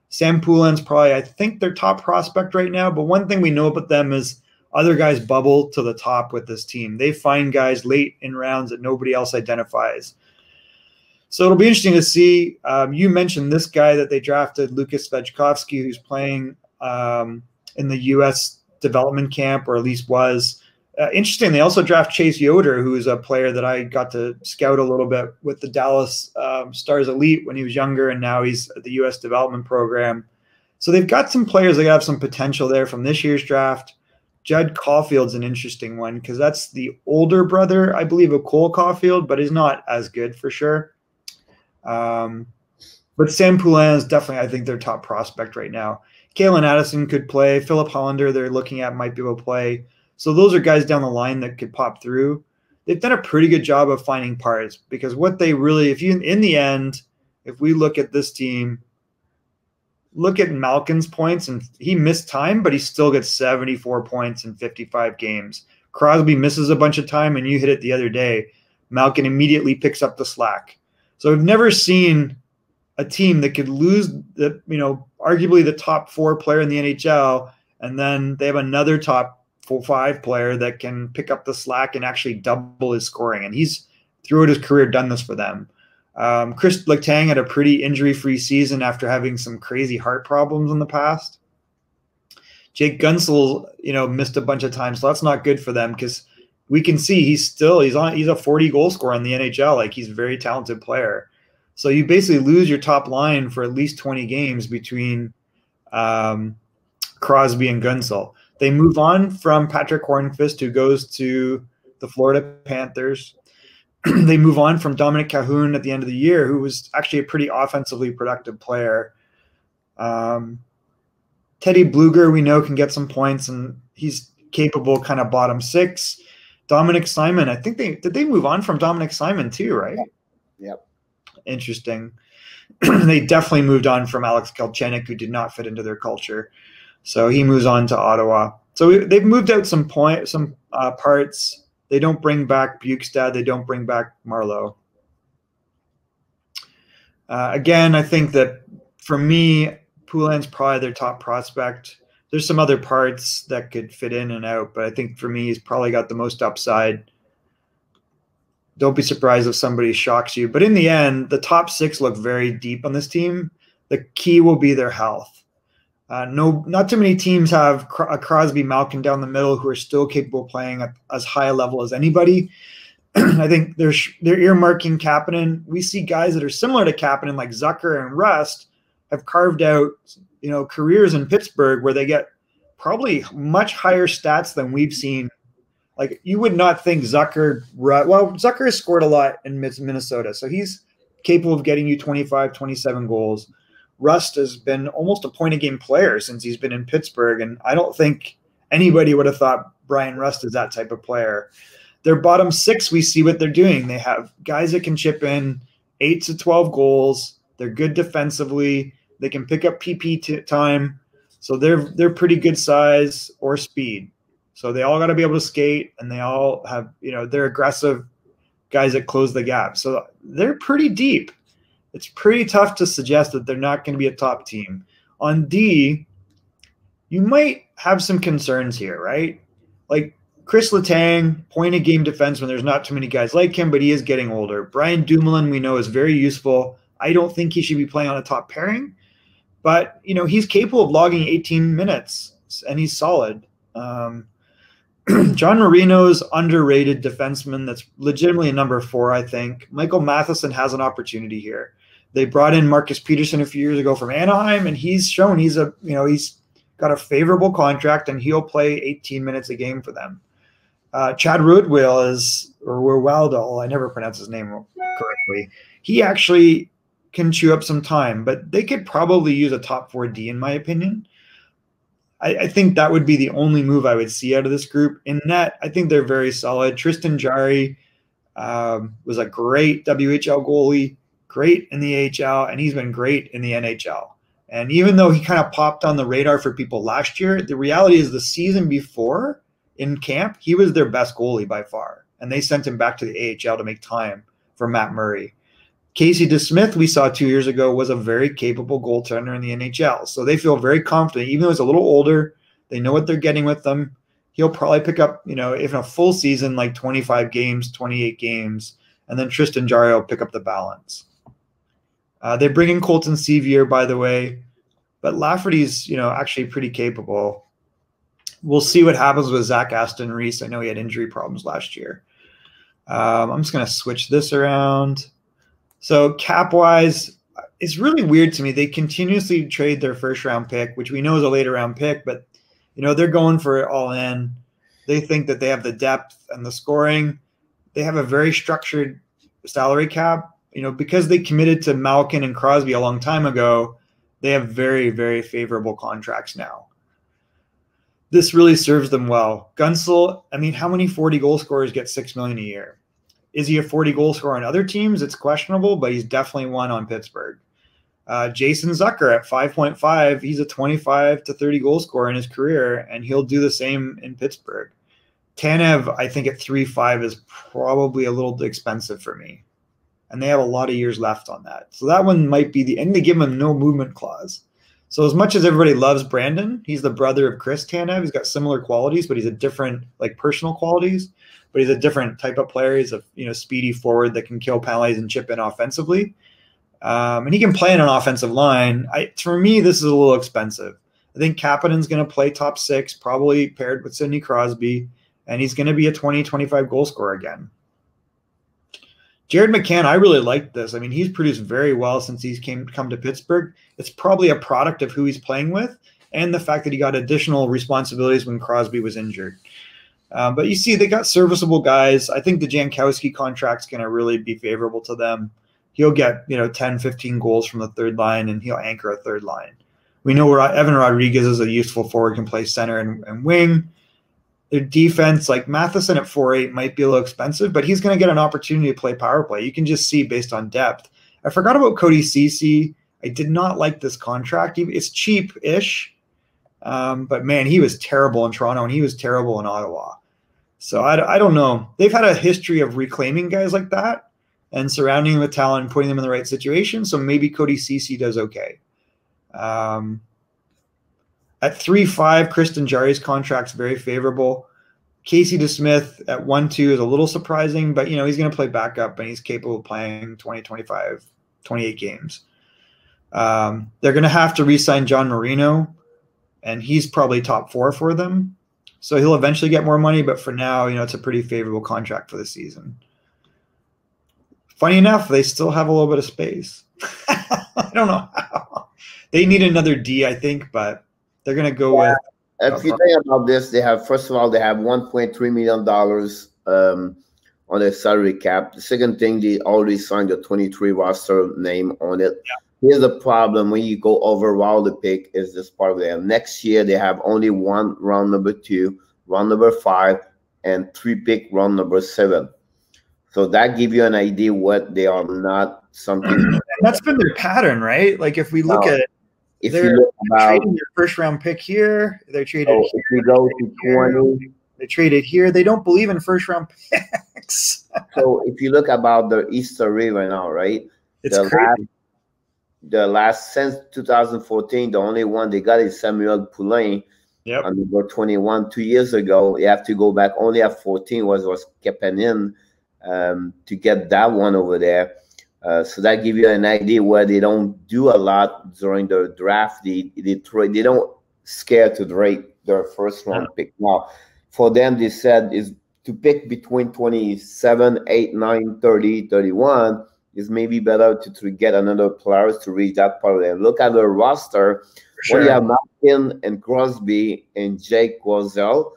Sam Poulin's probably, I think, their top prospect right now. But one thing we know about them is other guys bubble to the top with this team. They find guys late in rounds that nobody else identifies. So it'll be interesting to see. Um, you mentioned this guy that they drafted, Lucas Svejkovsky, who's playing um, in the U.S. development camp, or at least was. Uh, interesting. They also draft Chase Yoder, who is a player that I got to scout a little bit with the Dallas um, Stars Elite when he was younger, and now he's at the U.S. development program. So they've got some players that have some potential there from this year's draft. Judd Caulfield's an interesting one because that's the older brother, I believe, of Cole Caulfield, but he's not as good for sure. Um, but Sam Poulin is definitely, I think, their top prospect right now. Calen Addison could play. Filip Hallander, they're looking at, might be able to play. So those are guys down the line that could pop through. They've done a pretty good job of finding parts because what they really, if you, in the end, if we look at this team, look at Malkin's points, and he missed time, but he still gets 74 points in 55 games. Crosby misses a bunch of time, and you hit it the other day. Malkin immediately picks up the slack. So I've never seen a team that could lose the, you know, arguably the top four player in the NHL, and then they have another top four five player that can pick up the slack and actually double his scoring. And he's throughout his career done this for them. Um, Chris Letang had a pretty injury-free season after having some crazy heart problems in the past. Jake Guentzel, you know, missed a bunch of times, so that's not good for them because we can see he's still he's on he's a 40 goal scorer in the NHL. Like he's a very talented player. So you basically lose your top line for at least 20 games between um, Crosby and Guentzel. They move on from Patrick Hornqvist, who goes to the Florida Panthers. they move on from Dominic Kahun at the end of the year, who was actually a pretty offensively productive player. Um, Teddy Blueger, we know, can get some points, and he's capable kind of bottom six. Dominic Simon, I think they did they move on from Dominic Simon too, right? Yep. Interesting. they definitely moved on from Alex Galchenyuk, who did not fit into their culture. So he moves on to Ottawa. So we, they've moved out some point, some uh, parts. They don't bring back Bjugstad. They don't bring back Marleau. Uh, again, I think that for me, Poulin's probably their top prospect there's some other parts that could fit in and out, but I think for me, he's probably got the most upside. Don't be surprised if somebody shocks you. But in the end, the top six look very deep on this team. The key will be their health. Uh, no, not too many teams have a Crosby, Malkin down the middle who are still capable of playing at as high a level as anybody. I think they're they're earmarking Kapanen. We see guys that are similar to Kapanen, like Zucker and Rust, have carved out, you know, careers in Pittsburgh where they get probably much higher stats than we've seen. Like you would not think Zucker, well, Zucker has scored a lot in Minnesota, so he's capable of getting you 25, 27 goals. Rust has been almost a point a game player since he's been in Pittsburgh, and I don't think anybody would have thought Bryan Rust is that type of player. Their bottom six, we see what they're doing. They have guys that can chip in eight to 12 goals. They're good defensively. They can pick up PP time. So they're they're pretty good size or speed. So they all got to be able to skate, and they all have you know they're aggressive guys that close the gap. So they're pretty deep. It's pretty tough to suggest that they're not going to be a top team. On D, you might have some concerns here, right? Like Chris Letang, point of game defense when there's not too many guys like him, but he is getting older. Brian Dumoulin, we know, is very useful. I don't think he should be playing on a top pairing, but you know he's capable of logging 18 minutes and he's solid. Um, John Marino's underrated defenseman that's legitimately a number four, I think. Michael Matheson has an opportunity here. They brought in Marcus Pettersson a few years ago from Anaheim, and he's shown he's a you know he's got a favorable contract and he'll play 18 minutes a game for them. Uh, Chad Woodwill is or Werwaldel, I never pronounce his name correctly. He actually can chew up some time, but they could probably use a top four D in my opinion. I, I, think that would be the only move I would see out of this group. In net, I think they're very solid. Tristan Jarry um, was a great WHL goalie, great in the AHL, and he's been great in the NHL. And even though he kind of popped on the radar for people last year, the reality is the season before in camp, he was their best goalie by far. And they sent him back to the AHL to make time for Matt Murray. Casey DeSmith, we saw two years ago, was a very capable goaltender in the NHL. So they feel very confident, even though he's a little older. They know what they're getting with them. He'll probably pick up, you know, if in a full season, like 25 games, 28 games, and then Tristan Jarry will pick up the balance. Uh, they bring in Colton Sceviour, by the way, but Lafferty's, you know, actually pretty capable. We'll see what happens with Zach Aston Reese. I know he had injury problems last year. Um, I'm just going to switch this around. So cap wise, it's really weird to me. They continuously trade their first round pick, which we know is a later round pick, but you know they're going for it all in. They think that they have the depth and the scoring. They have a very structured salary cap. You know, because they committed to Malkin and Crosby a long time ago, they have very, very favorable contracts now. This really serves them well. Guentzel, I mean, how many 40 goal scorers get six million a year? Is he a 40 goal scorer on other teams? It's questionable, but he's definitely one on Pittsburgh. Uh, Jason Zucker at 5.5, he's a 25 to 30 goal scorer in his career, and he'll do the same in Pittsburgh. Tanev, I think at 3.5 is probably a little expensive for me. And they have a lot of years left on that. So that one might be the, and they give him no movement clause. So as much as everybody loves Brandon, he's the brother of Chris Tanev. He's got similar qualities, but he's a different, like personal qualities but he's a different type of player. He's a you know speedy forward that can kill penalties and chip in offensively, um, and he can play in an offensive line. I, for me, this is a little expensive. I think Kapanen's going to play top six, probably paired with Sidney Crosby, and he's going to be a 20, 25 goal scorer again. Jared McCann, I really like this. I mean, he's produced very well since he's came come to Pittsburgh. It's probably a product of who he's playing with and the fact that he got additional responsibilities when Crosby was injured. Um, but you see, they got serviceable guys. I think the Jankowski contract's going to really be favorable to them. He'll get, you know, 10, 15 goals from the third line and he'll anchor a third line. We know where Evan Rodrigues is a useful forward, can play center and, and wing. Their defense, like Matheson at 4 8, might be a little expensive, but he's going to get an opportunity to play power play. You can just see based on depth. I forgot about Cody Ceci. I did not like this contract. It's cheap ish, um, but man, he was terrible in Toronto and he was terrible in Ottawa. So I, I don't know. They've had a history of reclaiming guys like that and surrounding them with talent and putting them in the right situation. So maybe Cody Ceci does okay. Um, at 3 5, Tristan Jarry's contract's very favorable. Casey DeSmith at 1 2 is a little surprising, but you know, he's going to play backup and he's capable of playing 20, 25, 28 games. Um, they're going to have to re sign John Marino and he's probably top four for them. So he'll eventually get more money, but for now, you know, it's a pretty favorable contract for the season. Funny enough, they still have a little bit of space. I don't know how. they need another D, I think, but they're gonna go yeah. with. If you think about this, they have first of all they have 1.3 million dollars um, on their salary cap. The second thing, they already signed the 23 roster name on it. Yeah. Here's the problem when you go overall the pick is this part of them. Next year they have only one round number two, round number five, and three pick round number seven. So that give you an idea what they are not something. that's been their pattern, right? Like if we look now, at if they're you look about, trading their first round pick here, they're traded. So here, if you go to twenty, they traded here. They don't believe in first round picks. so if you look about the history right now, right? It's the crazy. Last, the last since 2014, the only one they got is Samuel Poulin. Yep. On number 21 two years ago. You have to go back only at 14 was was Kapanen um, to get that one over there. Uh, so that give you an idea where they don't do a lot during the draft. They they, they, they don't scare to rate their first round pick. Now, for them, they said is to pick between 27, 8, 9, 30, 31 is maybe better to, to get another players to reach that part of them. Look at the roster. Sure. When you have Malkin and Crosby and Jake Guentzel,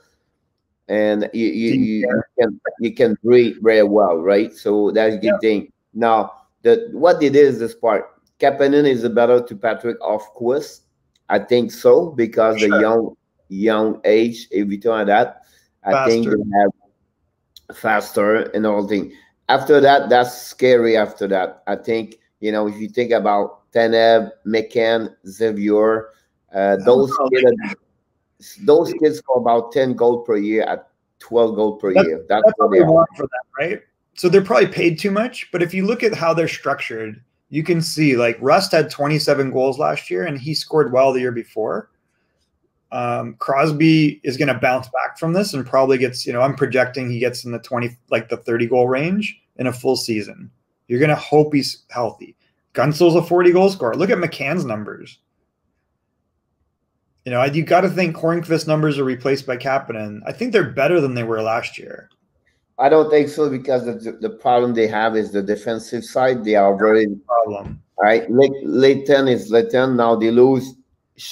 and you, you, you, can you can breathe very well, right? So that's a good yeah. thing. Now, the what they did is this part. Kapanen is a better to Patrick off course. I think so because sure. the young young age, everything like that. I faster. think they have faster and all thing. After that, that's scary. After that, I think you know if you think about Tanev, McCann, Xavier, uh, those kids, those kids score about ten gold per year at twelve gold per that's, year. That's, that's what they want for them, right? So they're probably paid too much. But if you look at how they're structured, you can see like Rust had 27 goals last year and he scored well the year before. Um, Crosby is going to bounce back from this and probably gets, you know, I'm projecting he gets in the 20, like the 30 goal range in a full season. You're going to hope he's healthy. Guentzel's a 40 goal scorer. Look at McCann's numbers. You know, you got to think Hornqvist numbers are replaced by Kapanen. I think they're better than they were last year. I don't think so because the, the problem they have is the defensive side. They are very problem. Right, Leighton is Leighton. Now they lose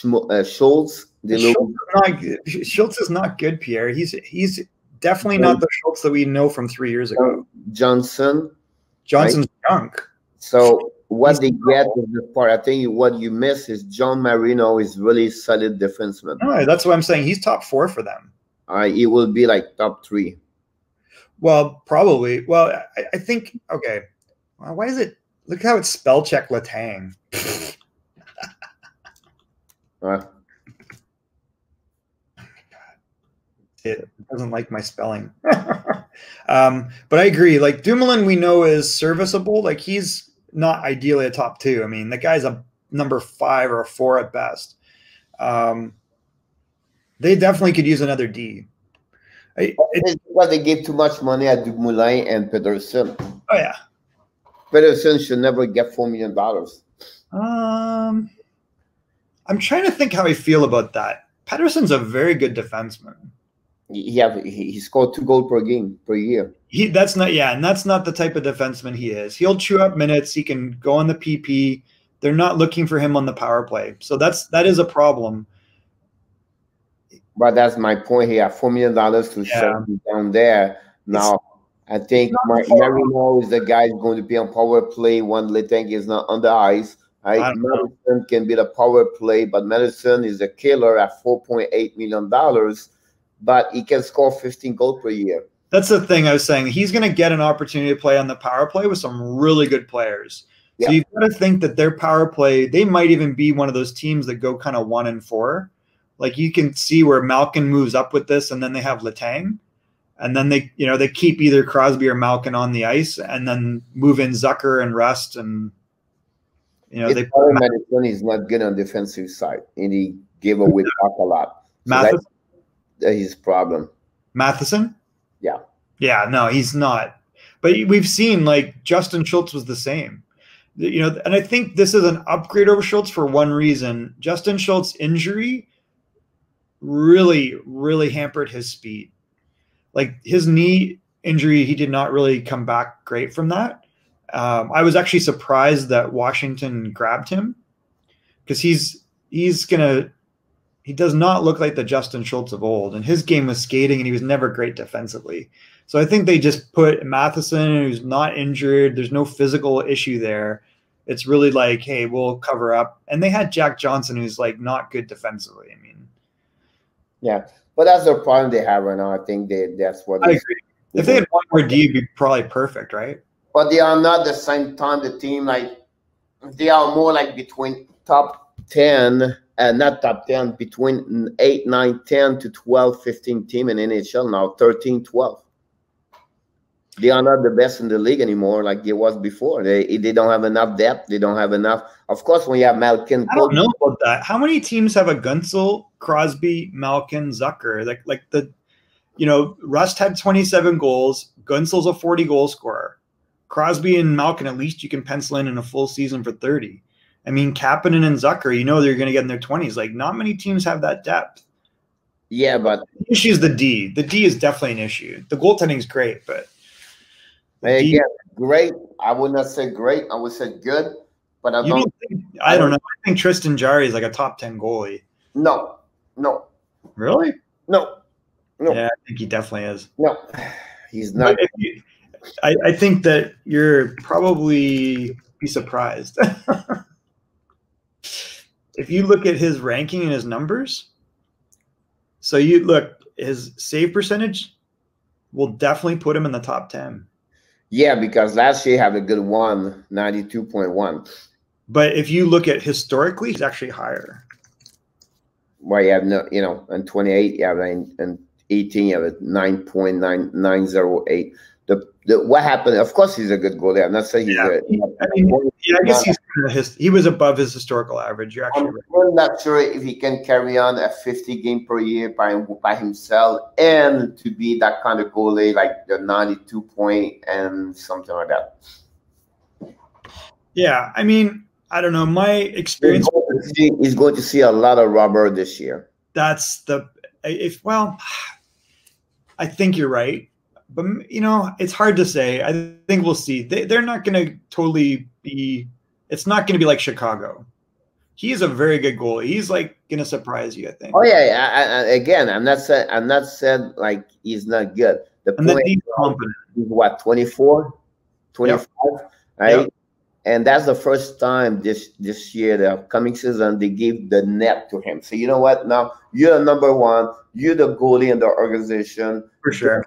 uh, Schultz. They Schultz, lose. Not, Schultz is not good, Pierre. He's he's definitely not the Schultz that we know from three years ago. Johnson. Johnson's right? junk. So what he's they get is the part. I think what you miss is John Marino is really solid defenseman. No, that's what I'm saying. He's top four for them. Uh, he will be like top three. Well, probably. Well, I, I think okay. Well, why is it? Look how it's spell check Letang. uh. It doesn't like my spelling. um, but I agree. Like Dumoulin, we know is serviceable. Like he's not ideally a top two. I mean, the guy's a number five or a four at best. Um, they definitely could use another D. I, it's because they gave too much money at Dumoulin and Pedersen. Oh yeah, Pedersen should never get four million dollars. Um, I'm trying to think how I feel about that. Pedersen's a very good defenseman. He have he scored two goals per game per year. He that's not yeah, and that's not the type of defenseman he is. He'll chew up minutes. He can go on the PP. They're not looking for him on the power play, so that's that is a problem. But that's my point here. Four million dollars to yeah. shut down there. Now, it's, I think Marino is the guy who's going to be on power play when Letang is not on the ice. Right? Madison can be the power play, but Madison is a killer at four point eight million dollars, but he can score fifteen goals per year. That's the thing I was saying. He's going to get an opportunity to play on the power play with some really good players. So you've got to think that their power play, they might even be one of those teams that go kind of one and four like you can see where Malkin moves up with this, and then they have Letang, and then they you know they keep either Crosby or Malkin on the ice, and then move in Zucker and Rust, and you know it's they. Madison is not good on defensive side, and he gave away puck a lot. So Matheson? that's his problem. Matheson. Yeah. Yeah. No, he's not. But we've seen like Justin Schultz was the same you know, and I think this is an upgrade over Schultz for one reason. Justin Schultz injury really, really hampered his speed. Like his knee injury, he did not really come back great from that. Um, I was actually surprised that Washington grabbed him because he's he's gonna he does not look like the Justin Schultz of old, and his game was skating, and he was never great defensively. So I think they just put Matheson, who's not injured. There's no physical issue there. It's really like, hey, we'll cover up. And they had Jack Johnson, who's like not good defensively. Yeah, but that's the problem they have right now. I think they that's what I agree. If they had one more D, it'd be probably perfect, right? But they are not the same time. The team like they are more like between top ten and not top 10 between 8 9 10 to 12 15 team in nhl now 13 12 they are not the best in the league anymore like they was before. They they don't have enough depth. They don't have enough. Of course, when you have Malkin, I don't know about that. How many teams have a Guentzel, Crosby, Malkin, Zucker? Like like the, you know, Rust had twenty seven goals. Guentzel's a forty goal scorer. Crosby and Malkin, at least you can pencil in in a full season for thirty. I mean, Kapanen and Zucker, you know they're going to get in their twenties. Like not many teams have that depth. Yeah, but the issue is the D. The D is definitely an issue. The goaltending is great, but Again, great. I would not say great. I would say good. But I don't. Think, I don't know. I think Tristan Jarry is like a top ten goalie. No, no. Really? No. No. Yeah, I think he definitely is. No, he's not. You, I, I think that you're probably be surprised if you look at his ranking and his numbers. So you look his save percentage will definitely put him in the top ten. Yeah, because last year had a good one, 92.1. But if you look at historically, it's actually higher. Well, you have no, you know, and 28, yeah, and, and 18, you have a 9.9908 the, the what happened. Of course, he's a good goalie. I'm not saying he's yeah. a. I mean, yeah, I guess he's his, he was above his historical average. You're actually I'm right. not sure if he can carry on a 50 game per year by by himself and to be that kind of goalie like the 92 point and something like that. Yeah, I mean, I don't know. My experience. He's going, see, he's going to see a lot of rubber this year. That's the if well, I think you're right but you know, it's hard to say. I think we'll see. They, they're not going to totally be. It's not going to be like Chicago. He is a very good goalie. He's like going to surprise you. I think. Oh yeah. yeah. I, I, again, I'm not saying I'm not saying like he's not good. The and point he's what 24, 25, yep. right? Yep. And that's the first time this this year, the coming season, they gave the net to him. So you know what? Now you're the number one. You're the goalie in the organization. For sure.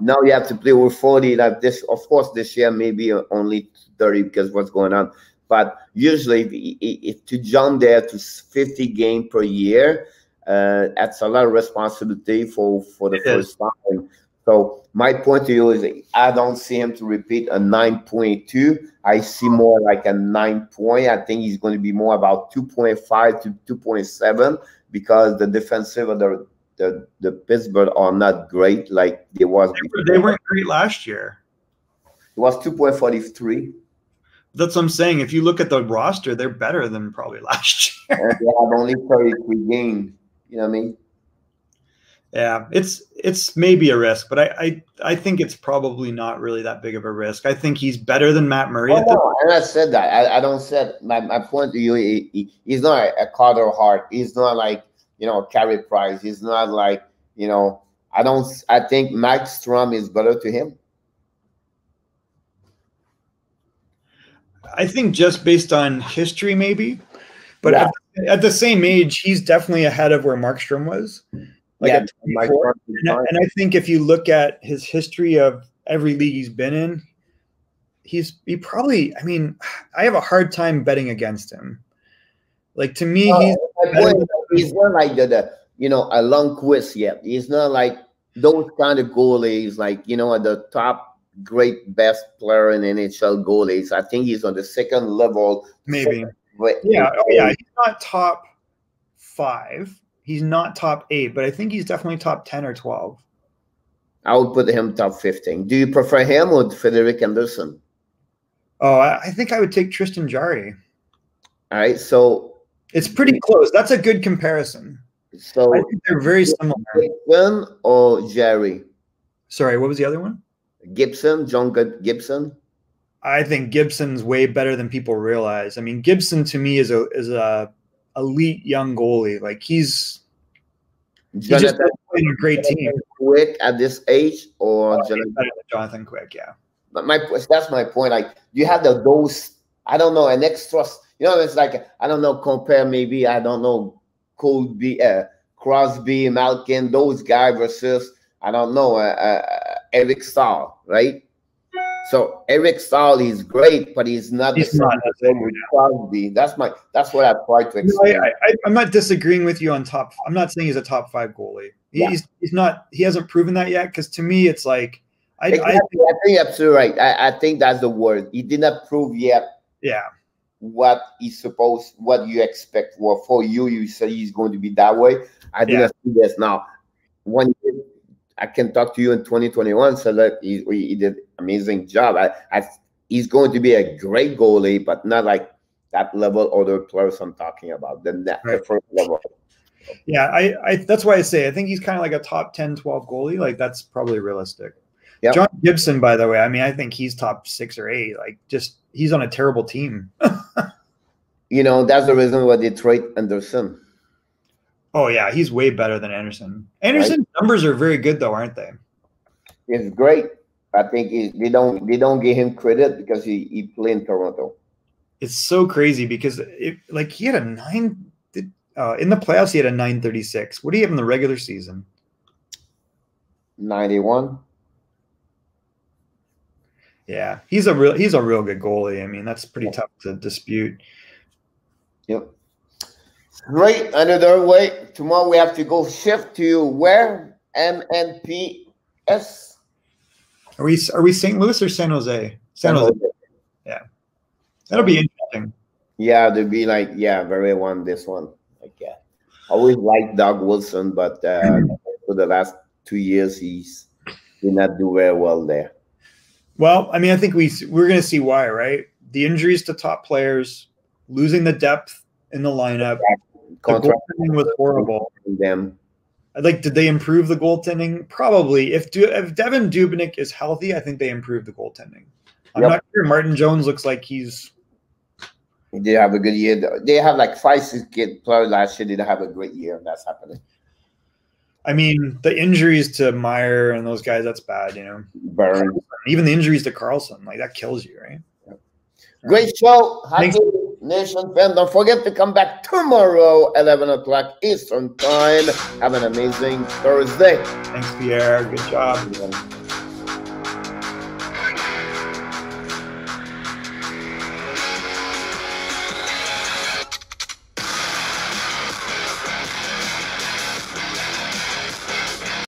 Now you have to play with 40. Like this, of course, this year maybe only 30 because what's going on. But usually, if, if to jump there to 50 game per year, uh, that's a lot of responsibility for for the it first is. time. So my point to you is I don't see him to repeat a 9.2. I see more like a 9 point. I think he's going to be more about 2.5 to 2.7 because the defensive of the the, the Pittsburgh are not great like they was they, they weren't great last year. It was 2.43. That's what I'm saying. If you look at the roster, they're better than probably last year. They have only 33 games. You know what I mean? Yeah, it's it's maybe a risk, but I, I I think it's probably not really that big of a risk. I think he's better than Matt Murray. Oh, no, and I said that. I, I don't said my, my point to you. He, he, he's not a, a Carter Hart. He's not like you know Carey Price. He's not like you know. I don't. I think Markstrom is better to him. I think just based on history, maybe, but yeah. at, at the same age, he's definitely ahead of where Markstrom was like yeah, and, and, I think if you look at his history of every league he's been in, he's he probably. I mean, I have a hard time betting against him. Like to me, he's he's not like the, the you know a Lundqvist yet. He's not like those kind of goalies, like you know at the top great best player in NHL goalies. I think he's on the second level. Maybe. yeah. Oh, yeah. He's not top five He's not top eight, but I think he's definitely top 10 or 12. I would put him top 15. Do you prefer him or Frederik Andersen? Oh, I think I would take Tristan Jarry. All right. So it's pretty close. That's a good comparison. So I think they're very similar. Gibson or Jarry? Sorry, what was the other one? Gibson, John Gibson. I think Gibson's way better than people realize. I mean, Gibson to me is a is a elite young goalie. Like he's he's just playing a great team. Quick at this age, or oh, Jonathan, Jonathan Quick, yeah. But my that's my point. Like you have the those I don't know an extra. You know, it's like I don't know. Compare maybe I don't know Colby, uh, Crosby, Malkin, those guys versus I don't know uh, uh, Eric Staal, right? So Eric Staal is great, but he's not he's the not same with Crosby. That's my that's what I try to explain. No, I, am not disagreeing with you on top. I'm not saying he's a top five goalie. He's yeah. he's not. He hasn't proven that yet. Because to me, it's like I, exactly. I, I, think absolutely right. I, I think that's the word. He did not prove yet. Yeah. What he's supposed, what you expect. Well, for you, you say he's going to be that way. I did not see this now. When I can talk to you in 2021. So that he, he did amazing job. I, I, he's going to be a great goalie, but not like that level other players I'm talking about. The, net, right. the first level. Yeah, I, I that's why I say I think he's kind of like a top 10, 12 goalie. Like that's probably realistic. Yep. John Gibson, by the way, I mean, I think he's top six or eight. Like, just he's on a terrible team. you know, that's the reason why they trade Andersen. Oh yeah, he's way better than Andersen. Andersen's right? numbers are very good though, aren't they? It's great. I think he, they don't they don't give him credit because he, he played in Toronto. It's so crazy because it, like he had a nine uh, in the playoffs. He had a nine thirty six. What do you have in the regular season? Ninety one. Yeah, he's a real he's a real good goalie. I mean, that's pretty yeah. tough to dispute. Yep. Great. Another way. Tomorrow we have to go shift to where? MNPS. Are we are we St. Louis or San Jose? San Jose. Yeah. That'll be interesting. Yeah, to be like, yeah, very one this one. Like yeah. Always like Doug Wilson, but uh, for the last two years he's did not do very well there. Well, I mean, I think we we're going to see why, right? The injuries to top players, losing the depth in the lineup, the goaltending was horrible. Them. Like, did they improve the goaltending? Probably. If du- if Devan Dubnyk is healthy, I think they improved the goaltending. I'm yep. not sure. Martin Jones looks like he's. He did have a good year. They have like five, six kid players last year. They have a great year, and that's happening. I mean, the injuries to Meier and those guys, that's bad, you know. Burn. Even the injuries to Karlsson, like that kills you, right? Great show. Nation fan. Don't forget to come back tomorrow, 11 o'clock Eastern Time. Have an amazing Thursday. Thanks, Pierre. Good job.